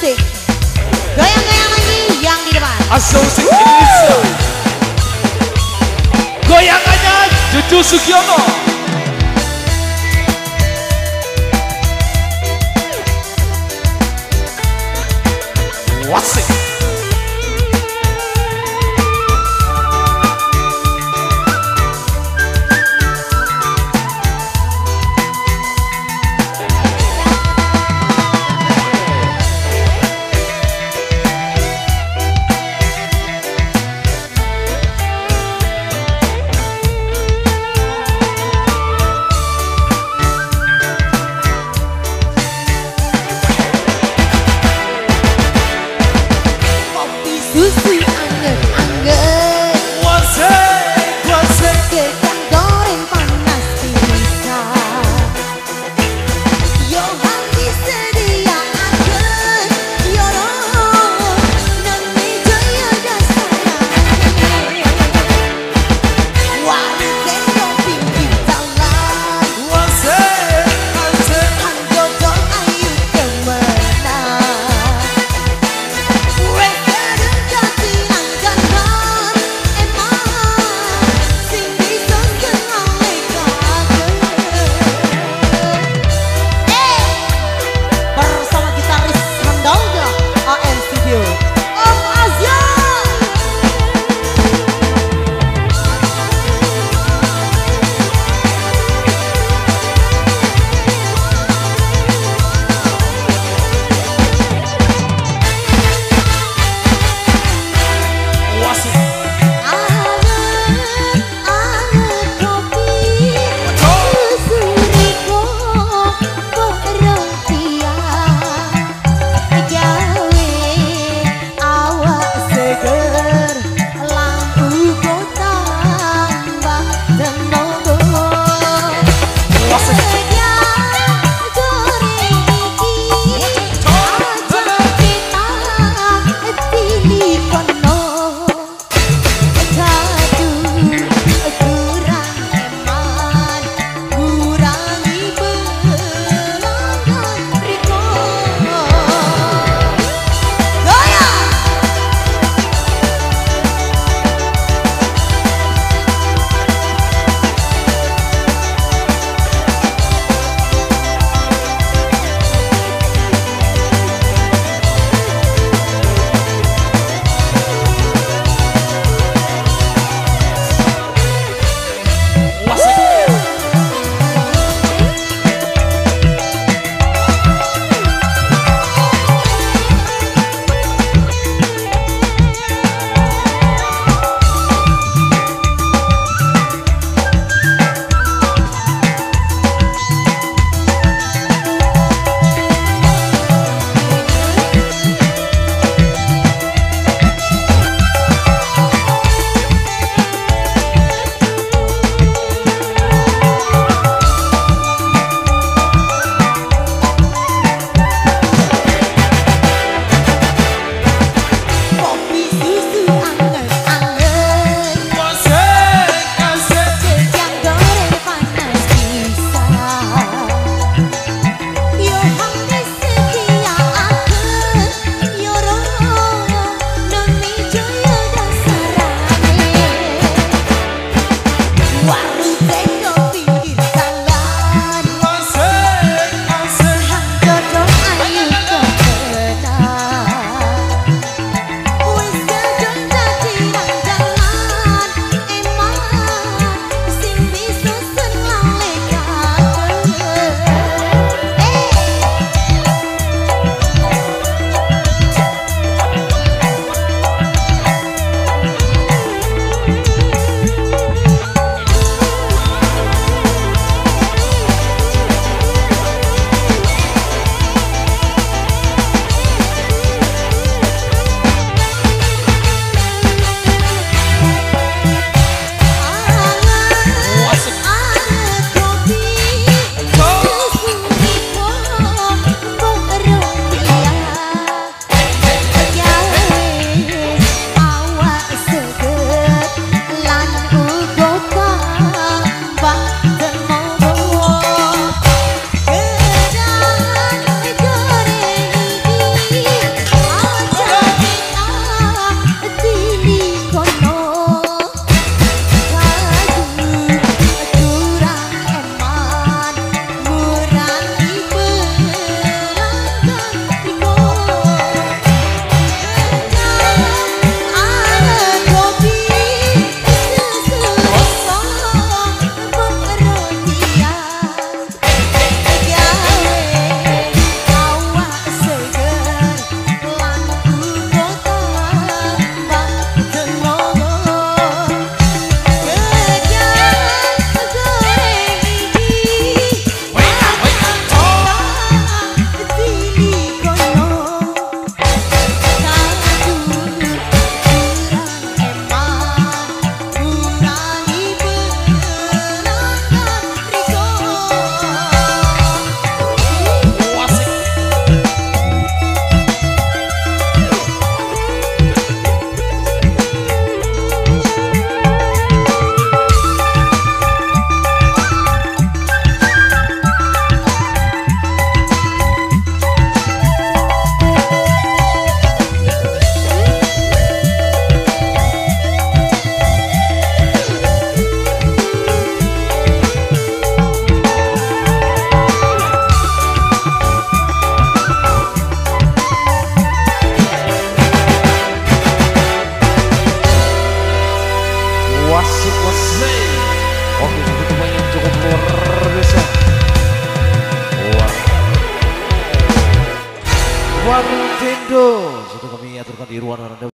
Asik. Goyang-goyang lagi yang di depan. Asosiasi Indonesia. Goyangannya Cucu Sugiono kuasai. Oke, yang cukup. Wah. Kami aturkan di ruangan Anda.